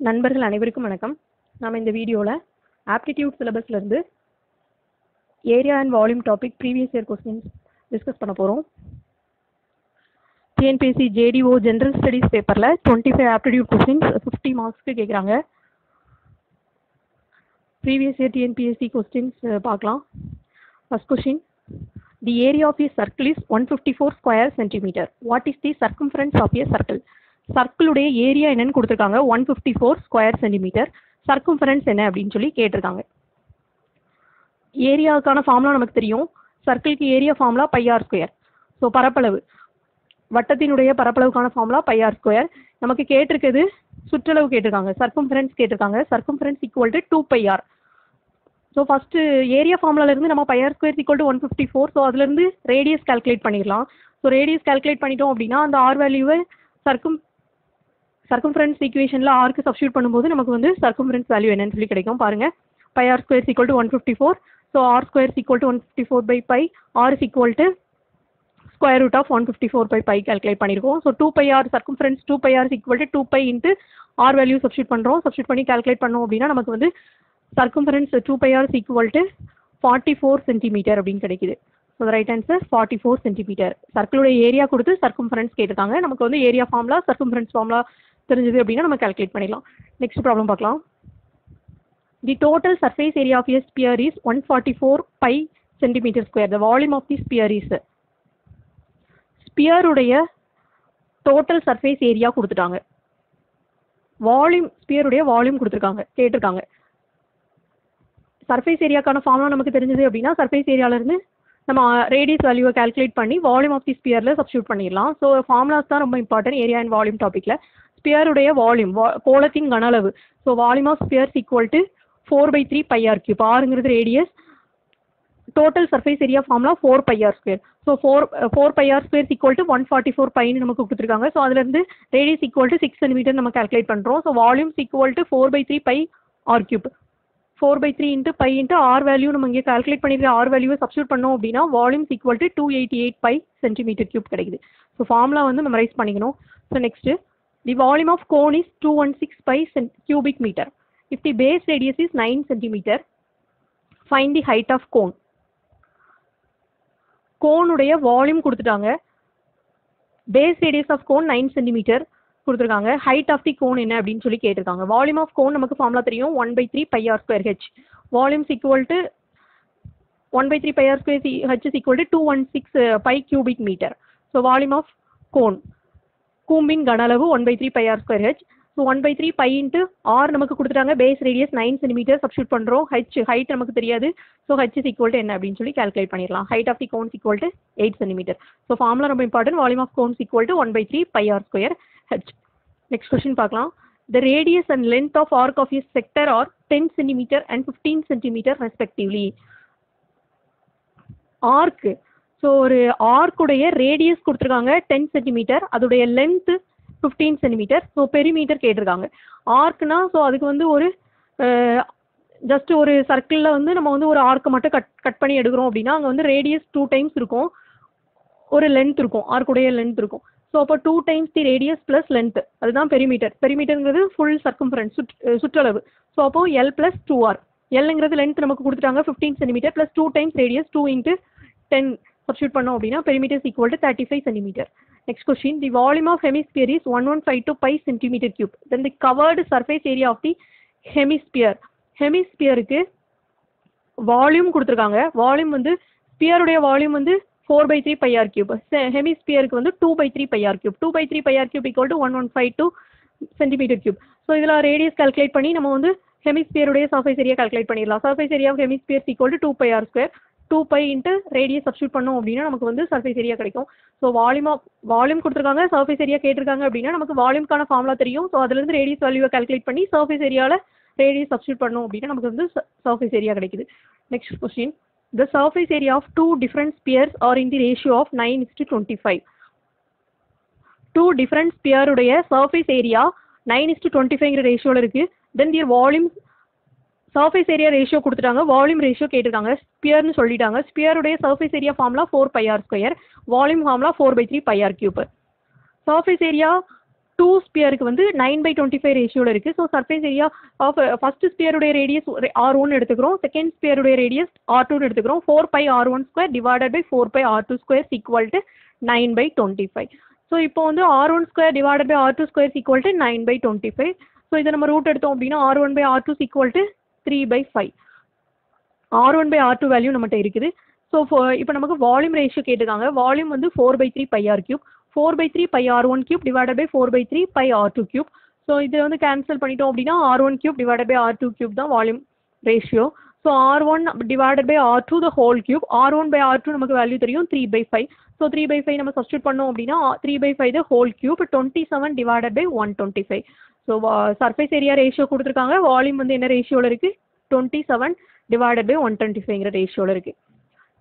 நண்பர்கள் அனைவருக்கும் வணக்கம். நாம் இந்த வீடியோவில் aptitude சிலபஸ்லேருந்து area and volume topic previous year questions discuss பண்ண போகிறோம் டிஎன்பிஎஸ்சி ஜேடிஓ ஜென்ரல் ஸ்டடீஸ் பேப்பரில் twenty five aptitude questions fifty மார்க்ஸ்க்கு கேட்குறாங்க ப்ரீவியஸ் இயர் டிஎன்பிஎஸ்சி கொஸ்டின்ஸ் பார்க்கலாம் first question the area of a circle is one fifty four square centimetre what is the circumference of a circle சர்க்கிளுடைய area என்னன்னு கொடுத்துருக்காங்க. One fifty four square centimetre circumference என்ன அப்படின்னு சொல்லி கேட்டிருக்காங்க. ஏரியாவுக்கான formula நமக்கு தெரியும். சர்க்கிளுக்கு area formula pi r square so பரப்பளவு. வட்டத்தினுடைய பரப்பளவுக்கான ஃபார்முலா பையார் ஸ்கொயர் நமக்கு கேட்டிருக்குது சுற்றளவு கேட்டிருக்காங்க. சர்க்கம்ஃபரன்ஸ் கேட்டிருக்காங்க. Circumference equal to two pi r so first area ஃபார்முலாலேருந்து நம்ம pi r square equal to one fifty four so அதுலேருந்து ரேடியஸ் கால்குலேட் பண்ணிடலாம். ஸோ ரேடியஸ் கால்குலேட் பண்ணிட்டோம் அப்படின்னா அந்த ஆர் வேல்யூவை சர்க்கும் சர்க்கம்ஃபரன்ஸ் ஈக்குவேஷனில் ஆருக்கு சப்ஸ்டியூட் பண்ணும்போது நமக்கு வந்து சர்க்கம்ஃபரன்ஸ் வேல்யூ என்னன்னு சொல்லி கிடைக்கும். பாருங்கள் pi r square equal to one fifty four so r square equal to one fifty four by pi r is equal to square root of one fifty four by pi calculate பண்ணியிருக்கோம் so two pi r circumference two pi r equal to two pi into r value substitute பண்ணுறோம் substitute பண்ணி calculate பண்ணோம் அப்படின்னா நமக்கு வந்து circumference two pi r equal to forty four centimetre அப்படின்னு கிடைக்குது. So right answer forty four centimetre சர்க்கிளுடைய area கொடுத்து circumference கேட்டிருக்காங்க. நமக்கு வந்து ஏரியா ஃபார்ம்லா சர்க்கம்ஃபரன்ஸ் ஃபார்ம்லா தெரிஞ்சது அப்படின்னா நம்ம கால்குலேட் பண்ணிடலாம். நெக்ஸ்ட் ப்ராப்ளம் பார்க்கலாம். The total surface area of a sphere is one forty four pi centimetre square the volume of the sphere is ஸ்பியருடைய total surface area கொடுத்துட்டாங்க. வால்யூம் ஸ்பியருடைய வால்யூம் கொடுத்துருக்காங்க கேட்டிருக்காங்க. சர்ஃபேஸ் ஏரியாக்கான ஃபார்ம்லாம் நமக்கு தெரிஞ்சது அப்படின்னா சர்ஃபேஸ் ஏரியாவிலேருந்து நம்ம ரேடியஸ் வேல்யூவை கால்குலேட் பண்ணி வால்யூம் ஆஃப் தி ஸ்பியரில் சப்ஸ்டியூட் பண்ணிடலாம். ஸோ ஃபார்முலாஸ் தான் ரொம்ப இம்பார்ட்டன்ட் ஏரியா அண்ட் வால்யூம் டாப்பிக்கில் ஸ்பியருடைய வால்யூம் கோலத்தின் கன அளவு. So volume of sphere's equal to four by three pi r cube ஆறுங்கிறது radius total surface area ஃபார்ம்லாம் four pi r square so four four pi r square equal to one forty four பைன்னு நமக்கு கொடுத்துருக்காங்க. So அதுலேருந்து radius equal to six centimetre நம்ம calculate பண்ணுறோம் so volume's equal to four by three pi r cube four by three into pi into r value நம்ம இங்கே calculate பண்ணிருக்க R வேல்யூவை substitute பண்ணோம் அப்படின்னா volume's equal to two eighty eight pi centimetre cube கிடைக்குது. So formula வந்து memorise பண்ணிக்கணும். So next the volume of cone is two one six pi cen cubic metre if the base radius is nine centimetre find the height of cone கோனுடைய volume கொடுத்துட்டாங்க. Base radius of cone nine centimetre கொடுத்துருக்காங்க. Height of the cone என்ன அப்படின்னு சொல்லி கேட்டிருக்காங்க. Volume of cone நமக்கு formula தெரியும். One by three pi r square h volume's equal to one by three pi r square h is equal to two one six pi cubic metre so volume of cone கூம்பின் கன அளவு one by three pi r square h so one by three pi into r நமக்கு கொடுத்துட்டாங்க. Base radius nine centimetre substitute பண்ணுறோம் h height நமக்கு தெரியாது. So h is equal to என்ன அப்படின்னு சொல்லி கால்குலேட் பண்ணிடலாம். Height of the cone's equal to eight centimetre so formula ரொம்ப important volume of cone's equal to one by three pi r square h next question பார்க்கலாம். The radius and length of arc of is sector are ten centimetre and fifteen centimetre respectively arch so ஒரு ஆர்க்குடைய radius கொடுத்துருக்காங்க ten centimetre அதோடைய length fifteen centimetre so perimeter கேட்டிருக்காங்க. ஆர்க்குனா so அதுக்கு வந்து ஒரு ஜஸ்ட் ஒரு சர்க்கிளில் வந்து நம்ம வந்து ஒரு ஆர்க்கை மட்டும் கட் கட் பண்ணி எடுக்கிறோம் அப்படின்னா அங்கே வந்து ரேடியஸ் டூ டைம்ஸ் இருக்கும். ஒரு லென்த் இருக்கும். ஆர்க்குடைய லென்த் இருக்கும். ஸோ அப்போ two times the radius plus length அதுதான் பெரிமீட்டர் பெரிமீட்டருங்கிறது ஃபுல் சர்க்கம்ஃபரன்ஸ் சுட் சுற்றளவு. ஸோ அப்போ எல் ப்ளஸ் டூ ஆர் எல்ங்கிறது லென்த் நமக்கு கொடுத்துட்டாங்க fifteen centimetre plus two times radius two into ten substitute பண்ணோம் அப்படின்னா perimeter equal to thirty five centimetre next question the volume of hemisphere is one one five two five centimetre cube then the covered surface area of the hemisphere ஹெமிஸ்பியருக்கு volume கொடுத்துருக்காங்க. Volume வந்து ஸ்பியருடைய volume வந்து four by three pi r cube ஹெமிஸ்பியருக்கு வந்து two by three pi r cube two by three pi r cube equal to one one five two centimetre cube so இதில் radius calculate பண்ணி நம்ம வந்து ஹெமிஸ்பியருடைய surface area calculate பண்ணிடலாம். Surface area of hemisphere equal to two pi r square two pi into radius substitute பண்ணோம் அப்படின்னா நமக்கு வந்து சர்ஃபேஸ் ஏரியா கிடைக்கும். ஸோ வால்யூமா வால்யூம் கொடுத்துருக்காங்க சர்ஃபேஸ் ஏரியா கேட்டிருக்காங்க அப்படின்னா நமக்கு வால்யூம்க்கான ஃபார்முலா தெரியும். ஸோ அதுலேருந்து ரேடியஸ் வேல்யூவை கால்குலேட் பண்ணி சர்ஃபேஸ் ஏரியாவில் ரேடியஸ் சப்ஸ்டியூட் பண்ணோம் அப்படின்னா நமக்கு வந்து சர்ஃபேஸ் ஏரியா கிடைக்குது. Next question the surface area of two different spheres are in the ratio of nine is to twenty five two different ஸ்பியருடைய surface area nine is to twenty ஃபைவ்ங்கிற ரேஷியோவில் இருக்குது then their volume surface area ratio கொடுத்துட்டாங்க volume ratio கேட்டிருக்காங்க ஸ்பியர்னு சொல்லிட்டாங்க. ஸ்பியருடைய surface area formula four pi r square volume formula four by three pi r cube surface area two ஸ்பியருக்கு வந்து nine by twenty five ரேஷியோவில் இருக்குது so surface area of first ஸ்பியருடைய radius R one எடுத்துக்கிறோம். Second ஸ்பியருடைய radius R டூன்னு எடுத்துக்கிறோம். Four pi r one square divided by four pi r two square equal to nine by twenty five so இப்போ வந்து r one square divided by r two square equal to nine by twenty five so இதை நம்ம root எடுத்தோம் அப்படின்னா r one by r two equal to three by five r one by r two value நம்மகிட்ட இருக்குது. So இப்போ நமக்கு volume ratio கேட்டிருக்காங்க. Volume வந்து four by three pi r cube four by three pi r one cube divided by four by three pi r two cube so இதை வந்து cancel பண்ணிட்டோம் அப்படின்னா r one cube divided by r two cube தான் volume ratio so r one divided by r two the whole cube r one by r two நமக்கு value தெரியும் three by five so three by five நம்ம substitute பண்ணோம் அப்படின்னா three by five the whole cube twenty seven divided by one twenty five so surface area ratio கொடுத்துருக்காங்க. Volume வந்து என்ன ரேஷியோவில் இருக்குது twenty seven divided by one twenty ஃபைவ்ங்கிற ரேஷியோவில் இருக்குது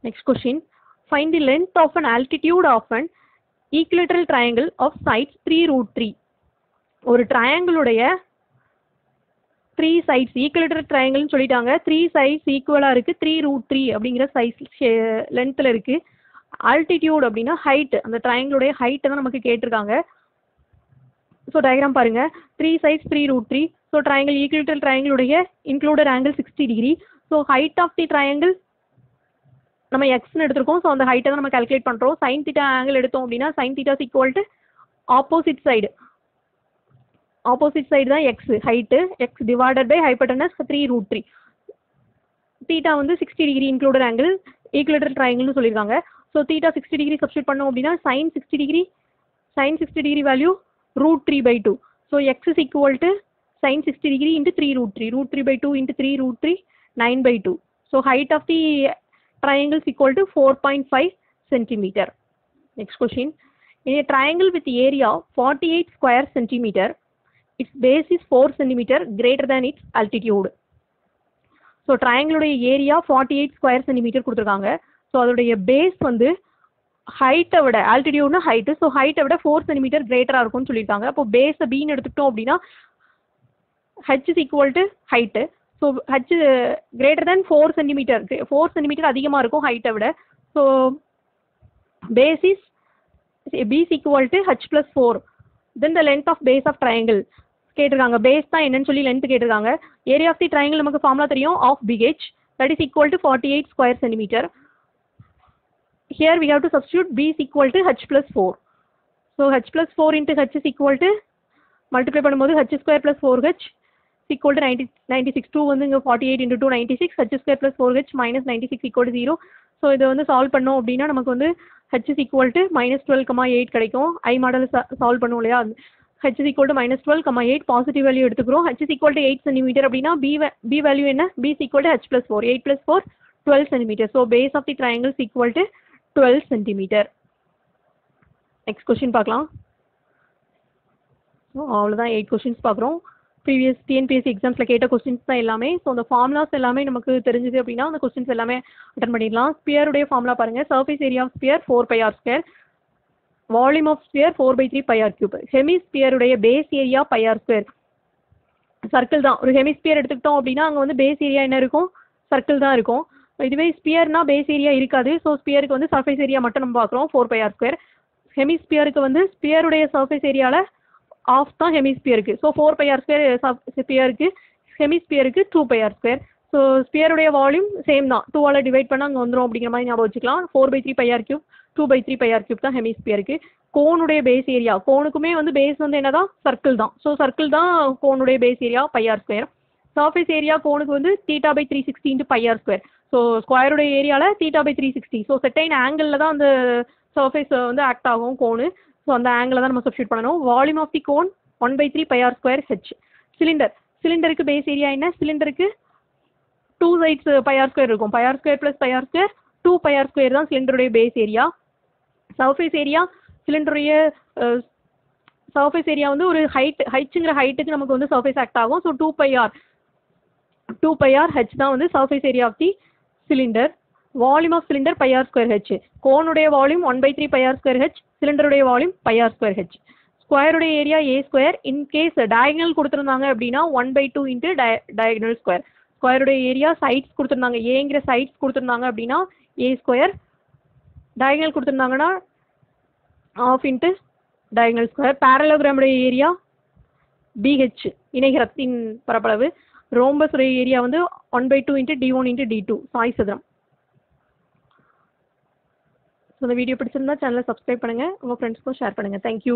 next question find the length of an altitude of an equilateral triangle of sides three root three ஒரு ட்ரையாங்கிளுடைய three sides equilateral ட்ரையாங்கிள்னு சொல்லிட்டாங்க. த்ரீ சைட்ஸ் ஈக்குவலாக இருக்குது த்ரீ ரூட் த்ரீ அப்படிங்கிற size லென்த்தில் இருக்குது ஆல்டிடியூட் அப்படின்னா ஹைட் அந்த ட்ரையாங்கிளுடைய ஹைட்டை தான் நமக்கு கேட்டிருக்காங்க. ஸோ டயக்ராம் பாருங்க. Three size three root three so triangle equilateral ட்ரையாங்கிளுடைய included angle sixty degree so height of the triangle நம்ம எக்ஸ்னு எடுத்திருக்கோம். ஸோ அந்த ஹைட்டை தான் நம்ம கால்குலேட் பண்ணுறோம் சைன் தீட்டா ஆங்கிள் எடுத்தோம் அப்படின்னா sine theta's equal to opposite side opposite side தான் x height x divided by hypotenuse three root three theta வந்து sixty degree included angle equilateral ட்ரையாங்கிள்னு சொல்லியிருக்காங்க. So theta sixty degree substitute பண்ணோம் அப்படின்னா sine sixty degree sine sixty degree value root three by two so x is equal to sine sixty degree into three root three root three by two into three root three nine by two so height of the triangle is equal to 4.5 centimeter. Next question. In a triangle with area 48 square centimeter, its base is 4 centimeter greater than its altitude. So ட்ரையாங்கிளுடைய area forty eight square centimetre கொடுத்துருக்காங்க so அதோடைய base வந்து ஹைட்டை விட ஆல்டிடியூட்னா height so ஹைட்டை விட four centimetre கிரேட்டராக இருக்கும்னு சொல்லியிருக்காங்க அப்போ பேஸை பின்னு எடுத்துக்கிட்டோம் அப்படின்னா H is equal to height so H greater than four centimetre four centimetre அதிகமாக இருக்கும் ஹைட்டை விட. So base is B is equal to H plus four then the length of base of triangle கேட்டிருக்காங்க. பேஸ் தான் என்னன்னு சொல்லி length கேட்டிருக்காங்க. Area of the triangle நமக்கு ஃபார்முலா தெரியும். Half B H that is equal to forty eight square centimetre here we have to substitute B is equal to H plus four so h plus four into h is equal to multiply பண்ணும்போது h square plus four is equal to 90, 96 2 வந்து இங்கே forty eight into two ninety six h square plus four equal minus ninety six equal so இதை வந்து solve பண்ணோம் அப்படின்னா நமக்கு வந்து h is equal to minus twelve comma eight கிடைக்கும். I model solve பண்ணுவோம் இல்லையா? H is equal to minus twelve comma eight positive value எடுத்துக்கிறோம். H is equal to eight centimetre அப்படின்னா பி பி வேல்யூ என்ன? B equal to h H plus four eight plus four twelve So so base of the is equal to twelve centimetre next question பார்க்கலாம். So அவ்வளோதான் eight questions பார்க்குறோம். Previous TNPSC எக்ஸாம்ஸில் கேட்ட questions தான் எல்லாமே. So அந்த formulas எல்லாமே நமக்கு தெரிஞ்சது அப்படின்னா அந்த கொஸ்டின்ஸ் எல்லாமே அட்டன் பண்ணிடலாம். ஸ்பியருடைய ஃபார்முலா பாருங்கள் surface area of sphere four pi R square volume of sphere four by three pi R cube ஹெமிஸ்பியருடைய base area pi R square circle தான். ஒரு ஹெமிஸ்பியர் எடுத்துக்கிட்டோம் அப்படின்னா அங்கே வந்து பேஸ் ஏரியா என்ன இருக்கும்? சர்க்கிள் தான் இருக்கும். இதுவே ஸ்பியர்னா பேஸ் ஏரியா இருக்காது. ஸோ ஸ்பியருக்கு வந்து சர்ஃபேஸ் ஏரியா மட்டும் நம்ம பார்க்குறோம். ஃபோர் பை ஆர் ஸ்கொயர் ஹெமிஸ்பியருக்கு வந்து ஸ்பியருடைய சர்ஃபேஸ் ஏரியாவில் ஆஃப் தான் ஹெமிஸ்பியருக்கு so four pi R square ஸ்பியருக்கு ஹெமிஸ்பியருக்கு two pi R square so ஸ்பியருடைய volume same தான். டூவால் டிவைட் பண்ணால் அங்கே வந்துடும் அப்படிங்கிற மாதிரி ஞாபகம் வச்சுக்கலாம். Four by three pi R cube two by three pi R cube தான் ஹெமிஸ்பியருக்கு கோனுடைய பேஸ் ஏரியா கோனுக்குமே வந்து பேஸ் வந்து என்ன தான் சர்க்கிள் தான். ஸோ சர்க்கிள் தான் கோனுடைய base area pi R square surface area கோனுக்கு வந்து theta by three sixty into pi R square so ஸ்கொயருடைய ஏரியாவில் theta by three sixty so certain ஆங்கிளில் தான் அந்த சர்ஃபேஸ் வந்து ஆக்ட் ஆகும் கோனு ஸோ அந்த ஆங்கிளில் தான் நம்ம சப்ஸ்டியூட் பண்ணணும். Volume of the cone one by three pi R square H cylinder சிலிண்டருக்கு பேஸ் ஏரியா என்ன? சிலிண்டருக்கு two sides pi R square இருக்கும். Pi R square plus pi R square two pi R square தான் சிலிண்டருடைய base area surface area சிலிண்டருடைய surface area வந்து ஒரு height ஹைட்ஸுங்கிற ஹைட்டுக்கு நமக்கு வந்து சர்ஃபேஸ் ஆக்ட் ஆகும். So two pi R two pi R H தான் வந்து surface area of the cylinder volume of cylinder pi R square H கோனுடைய volume one by three pi R square H சிலிண்டருடைய volume pi R square H ஸ்கொயருடைய area A square in case diagonal கொடுத்துருந்தாங்க அப்படின்னா one by two into diagonal square ஸ்கொயருடைய area sides கொடுத்துருந்தாங்க. ஏங்கிற sides கொடுத்துருந்தாங்க அப்படின்னா ஏ square diagonal கொடுத்துருந்தாங்கன்னா half into diagonal square பேரலோகிராமுடைய area pH இணைகரத்தின் பரப்பளவு. ரோம்பஸ் ஏரியா வந்து one by two into D one into D two Sai சதுரம். ஸோ இந்த வீடியோ பிடிச்சிருந்தா சேனலை சப்ஸ்கிரைப் பண்ணுங்கள் உங்கள் ஃப்ரெண்ட்ஸ்க்கும் ஷேர் பண்ணுங்கள் தேங்க்யூ